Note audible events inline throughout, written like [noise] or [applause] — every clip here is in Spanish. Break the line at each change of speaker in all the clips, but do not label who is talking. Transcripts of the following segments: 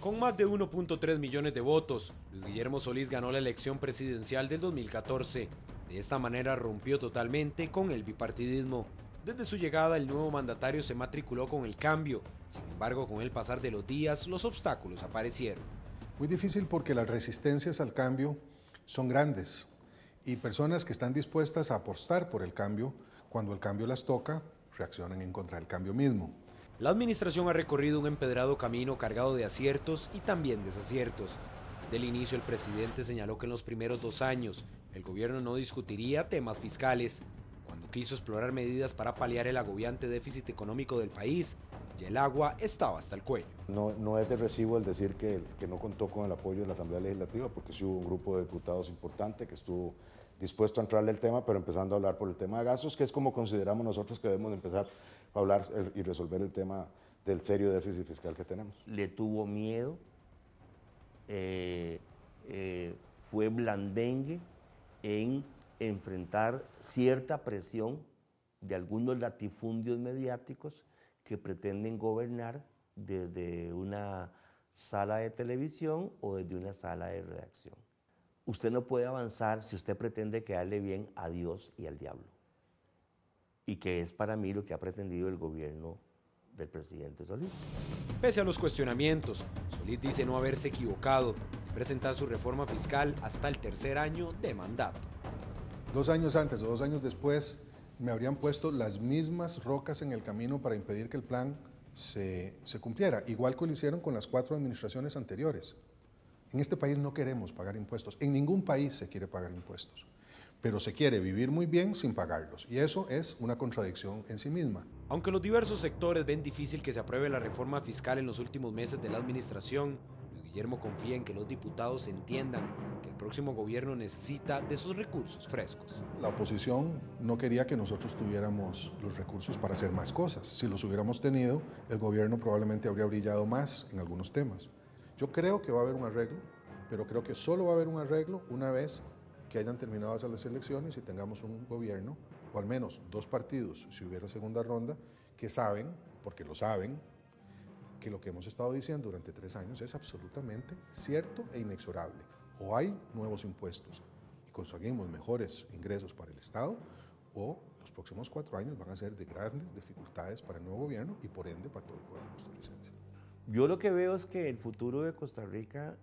Con más de 1.3 millones de votos, Luis Guillermo Solís ganó la elección presidencial del 2014. De esta manera rompió totalmente con el bipartidismo. Desde su llegada, el nuevo mandatario se matriculó con el cambio. Sin embargo, con el pasar de los días, los obstáculos aparecieron.
Muy difícil porque las resistencias al cambio son grandes y personas que están dispuestas a apostar por el cambio, cuando el cambio las toca, reaccionan en contra del cambio mismo.
La administración ha recorrido un empedrado camino cargado de aciertos y también desaciertos. Del inicio el presidente señaló que en los primeros dos años el gobierno no discutiría temas fiscales. Cuando quiso explorar medidas para paliar el agobiante déficit económico del país, y el agua estaba hasta el cuello.
No, es de recibo el decir que, no contó con el apoyo de la Asamblea Legislativa, porque sí hubo un grupo de diputados importante que estuvo dispuesto a entrarle el tema, pero empezando a hablar por el tema de gastos, que es como consideramos nosotros que debemos empezar a hablar y resolver el tema del serio déficit fiscal que tenemos.
Le tuvo miedo, eh, eh, fue blandengue en enfrentar cierta presión de algunos latifundios mediáticos que pretenden gobernar desde una sala de televisión o desde una sala de redacción. Usted no puede avanzar si usted pretende quedarle bien a Dios y al diablo. Y que es para mí lo que ha pretendido el gobierno del presidente Solís.
Pese a los cuestionamientos, Solís dice no haberse equivocado de presentar su reforma fiscal hasta el tercer año de mandato.
Dos años antes o dos años después me habrían puesto las mismas rocas en el camino para impedir que el plan se, se cumpliera, igual que lo hicieron con las cuatro administraciones anteriores. En este país no queremos pagar impuestos. En ningún país se quiere pagar impuestos. Pero se quiere vivir muy bien sin pagarlos. Y eso es una contradicción en sí misma.
Aunque los diversos sectores ven difícil que se apruebe la reforma fiscal en los últimos meses de la administración, Guillermo confía en que los diputados entiendan que el próximo gobierno necesita de sus recursos frescos.
La oposición no quería que nosotros tuviéramos los recursos para hacer más cosas. Si los hubiéramos tenido, el gobierno probablemente habría brillado más en algunos temas. Yo creo que va a haber un arreglo, pero creo que solo va a haber un arreglo una vez que hayan terminado las elecciones y tengamos un gobierno, o al menos dos partidos, si hubiera segunda ronda, que saben, porque lo saben, que lo que hemos estado diciendo durante tres años es absolutamente cierto e inexorable. O hay nuevos impuestos y conseguimos mejores ingresos para el Estado, o los próximos cuatro años van a ser de grandes dificultades para el nuevo gobierno y por ende para todo el pueblo costarricense.
Yo lo que veo es que el futuro de Costa Rica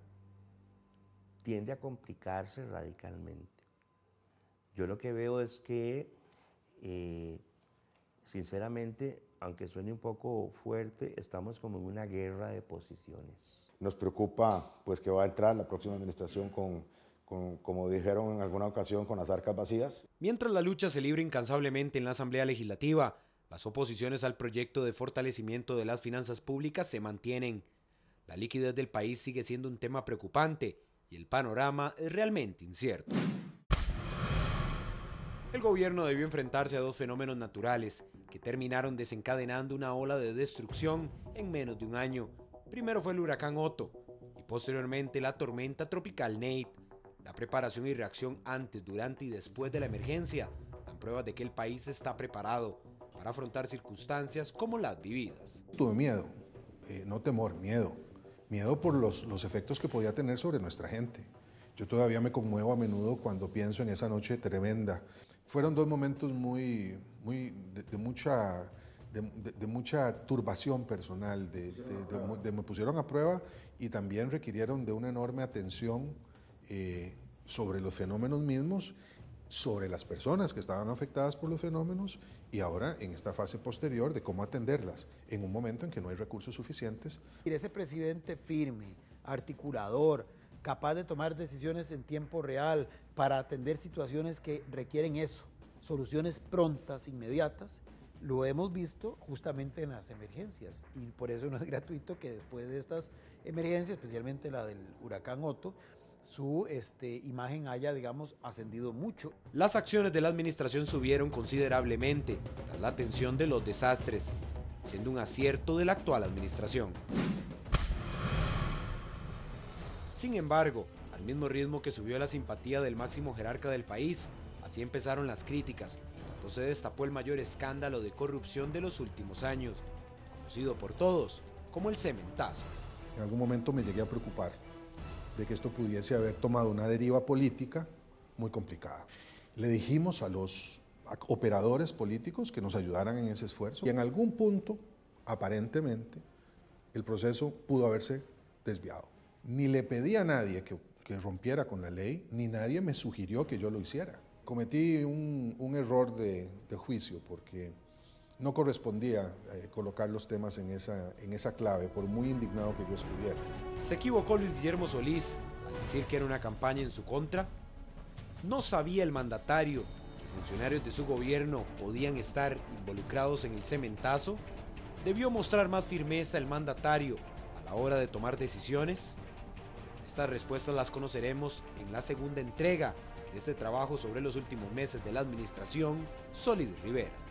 tiende a complicarse radicalmente. Yo lo que veo es que, eh, sinceramente, aunque suene un poco fuerte, estamos como en una guerra de posiciones.
Nos preocupa pues, que va a entrar la próxima administración con, con, como dijeron en alguna ocasión, con las arcas vacías.
Mientras la lucha se libra incansablemente en la Asamblea Legislativa, las oposiciones al proyecto de fortalecimiento de las finanzas públicas se mantienen. La liquidez del país sigue siendo un tema preocupante y el panorama es realmente incierto. El gobierno debió enfrentarse a dos fenómenos naturales que terminaron desencadenando una ola de destrucción en menos de un año. Primero fue el huracán Otto y posteriormente la tormenta tropical Nate. La preparación y reacción antes, durante y después de la emergencia dan pruebas de que el país está preparado para afrontar circunstancias como las vividas.
Tuve miedo, eh, no temor, miedo. Miedo por los, los efectos que podía tener sobre nuestra gente. Yo todavía me conmuevo a menudo cuando pienso en esa noche tremenda. Fueron dos momentos muy, muy de, mucha, de, mucha turbación personal, de, me pusieron a prueba y también requirieron de una enorme atención eh, sobre los fenómenos mismos sobre las personas que estaban afectadas por los fenómenos y ahora en esta fase posterior de cómo atenderlas en un momento en que no hay recursos suficientes.
Ese presidente firme, articulador, capaz de tomar decisiones en tiempo real para atender situaciones que requieren eso, soluciones prontas, inmediatas, lo hemos visto justamente en las emergencias y por eso no es [laughs] gratuito que después de estas emergencias, especialmente la del huracán Otto, su este, imagen haya, digamos, ascendido mucho.
Las acciones de la administración subieron considerablemente tras la atención de los desastres, siendo un acierto de la actual administración. Sin embargo, al mismo ritmo que subió la simpatía del máximo jerarca del país, así empezaron las críticas, cuando se destapó el mayor escándalo de corrupción de los últimos años, conocido por todos como el cementazo.
En algún momento me llegué a preocupar de que esto pudiese haber tomado una deriva política muy complicada. Le dijimos a los operadores políticos que nos ayudaran en ese esfuerzo y en algún punto, aparentemente, el proceso pudo haberse desviado. Ni le pedí a nadie que, rompiera con la ley, ni nadie me sugirió que yo lo hiciera. Cometí un, error de, juicio porque no correspondía eh, colocar los temas en esa, en esa clave, por muy indignado que yo estuviera.
Se equivocó Luis Guillermo Solís al decir que era una campaña en su contra. No sabía el mandatario que funcionarios de su gobierno podían estar involucrados en el cementazo. Debió mostrar más firmeza el mandatario a la hora de tomar decisiones. Estas respuestas las conoceremos en la segunda entrega de este trabajo sobre los últimos meses de la administración Sólido Rivera.